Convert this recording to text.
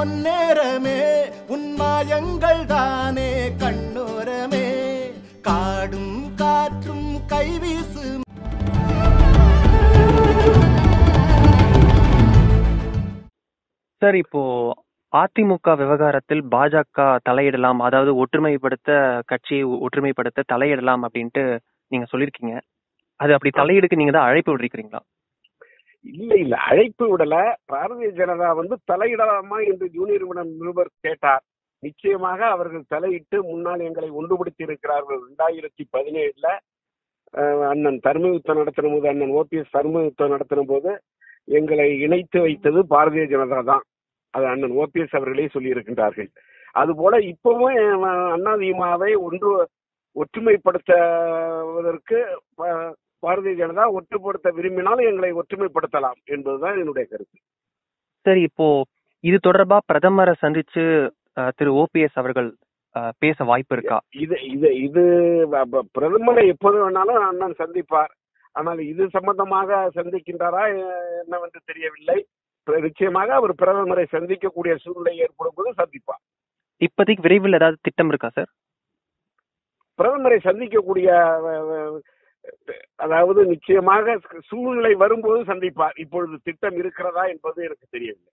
பொன்னேரமே உன் மாயங்கள் தானே கண்ணோரமே. காடும் காற்றும் கைவீசு சார் இப்போ அதிமுக விவகாரத்தில் பாஜக தலையிடலாம் அதாவது ஒற்றுமைப்படுத்த கட்சியை ஒற்றுமைப்படுத்த தலையிடலாம் அப்படின்ட்டு நீங்க சொல்லியிருக்கீங்க. அது அப்படி தலையீடுக்கு நீங்க தான் அழைப்பு விடுறீங்களா இல்ல இல்ல. அழைப்பு விடல. பாரதிய ஜனதா வந்து தலையிடலாமா என்று ஜூனியர் நிபுணர் நிருபர் கேட்டார். நிச்சயமாக அவர்கள் தலையிட்டு முன்னால் எங்களை ஒன்றுபடுத்தி இருக்கிறார்கள் இரண்டாயிரத்தி பதினேழுல அண்ணன் தர்மயுத்தம் நடத்தின போது அண்ணன் ஓபிஎஸ் தர்மயுத்தம் நடத்தின போது எங்களை இணைத்து வைத்தது பாரதிய ஜனதா தான். அது அண்ணன் ஓபிஎஸ் அவர்களே சொல்லி இருக்கின்றார்கள் அதுபோல இப்பவும் அண்ணாதிமுகவை ஒன்று ஒற்றுமைப்படுத்துவதற்கு பாரதிய ஜனதா ஒற்றுப்படுத்த விரும்பினால் எங்களை ஒற்றுமைப்படுத்தலாம் என்பதுதான் என்னுடைய கருத்து. சரி இப்போ இது தொடர்பா பிரதமரை சந்திச்சு திரு ஓபிஎஸ் அவர்கள் பேச வாய்ப்பு இருக்கா? இது இது இது பிரதமரை எப்போது வேணாலும் அண்ணன் சந்திப்பார். ஆனால் இது சம்பந்தமாக சந்திக்கின்றாரா என்னவென்று தெரியவில்லை. நிச்சயமாக அவர் பிரதமரை சந்திக்கக்கூடிய சூழ்நிலை ஏற்படும் போது சந்திப்பார். இப்போதைக்கு விரைவில் ஏதாவது திட்டம் இருக்கா சார்? பிரதமரை சந்திக்கக்கூடிய அதாவது நிச்சயமாக சூழ்நிலை வரும்போது சந்திப்பார். இப்பொழுது திட்டம் இருக்கிறதா என்பது எனக்கு தெரியவில்லை.